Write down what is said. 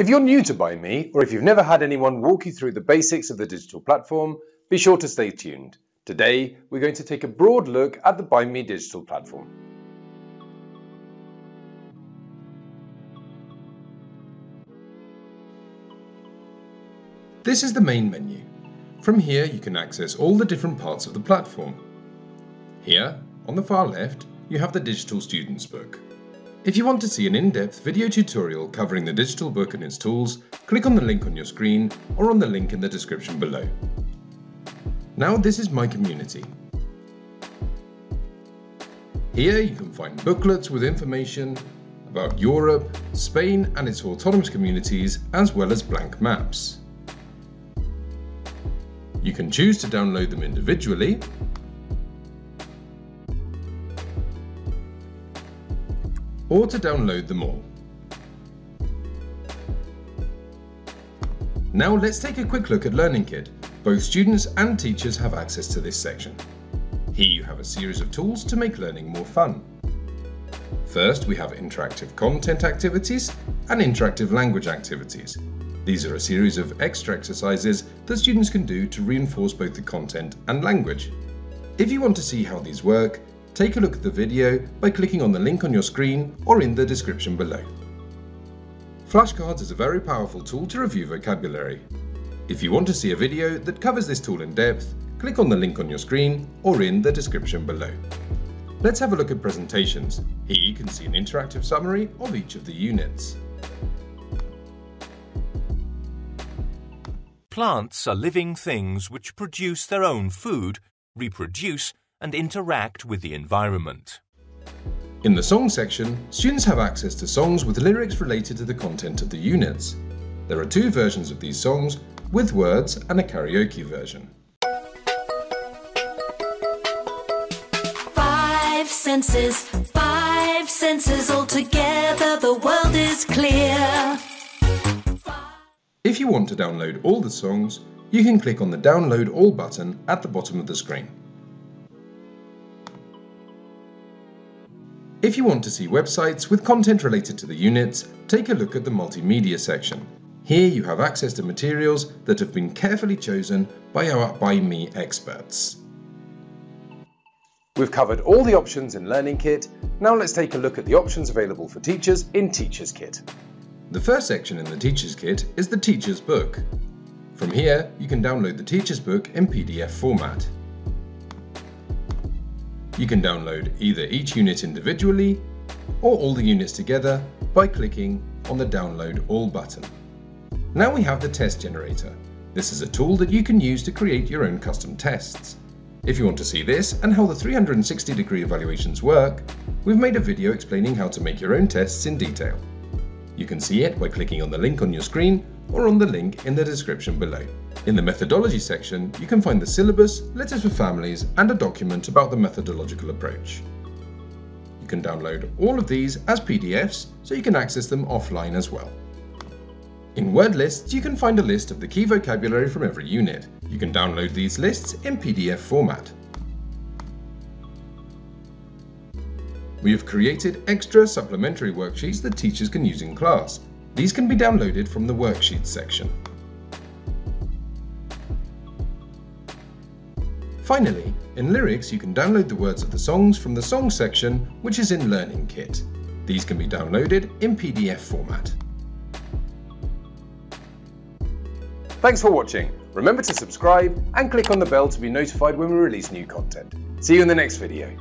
If you're new to ByME, or if you've never had anyone walk you through the basics of the digital platform, be sure to stay tuned. Today, we're going to take a broad look at the ByME digital platform. This is the main menu. From here, you can access all the different parts of the platform. Here, on the far left, you have the Digital Students Book. If you want to see an in-depth video tutorial covering the digital book and its tools, click on the link on your screen or on the link in the description below. Now this is my community. Here you can find booklets with information about Europe, Spain and its autonomous communities as well as blank maps. You can choose to download them individually or to download them all. Now let's take a quick look at Learning Kit. Both students and teachers have access to this section. Here you have a series of tools to make learning more fun. First, we have interactive content activities and interactive language activities. These are a series of extra exercises that students can do to reinforce both the content and language. If you want to see how these work, take a look at the video by clicking on the link on your screen or in the description below. Flashcards is a very powerful tool to review vocabulary. If you want to see a video that covers this tool in depth, click on the link on your screen or in the description below. Let's have a look at presentations. Here you can see an interactive summary of each of the units. Plants are living things which produce their own food, reproduce, and interact with the environment. In the song section, students have access to songs with lyrics related to the content of the units. There are two versions of these songs, with words and a karaoke version. Five senses, five senses all together, the world is clear. If you want to download all the songs, you can click on the Download All button at the bottom of the screen. If you want to see websites with content related to the units, take a look at the Multimedia section. Here you have access to materials that have been carefully chosen by our ByME experts. We've covered all the options in Learning Kit, now let's take a look at the options available for teachers in Teachers Kit. The first section in the Teacher's Kit is the Teacher's Book. From here, you can download the Teacher's Book in PDF format. You can download either each unit individually or all the units together by clicking on the Download All button. Now we have the test generator. This is a tool that you can use to create your own custom tests. If you want to see this and how the 360 degree evaluations work, we've made a video explaining how to make your own tests in detail. You can see it by clicking on the link on your screen or on the link in the description below. In the methodology section, you can find the syllabus, letters for families, and a document about the methodological approach. You can download all of these as PDFs so you can access them offline as well. In word lists, you can find a list of the key vocabulary from every unit. You can download these lists in PDF format. We have created extra supplementary worksheets that teachers can use in class. These can be downloaded from the Worksheets section. Finally, in Lyrics you can download the words of the songs from the song section, which is in Learning Kit. These can be downloaded in PDF format. Thanks for watching. Remember to subscribe and click on the bell to be notified when we release new content. See you in the next video.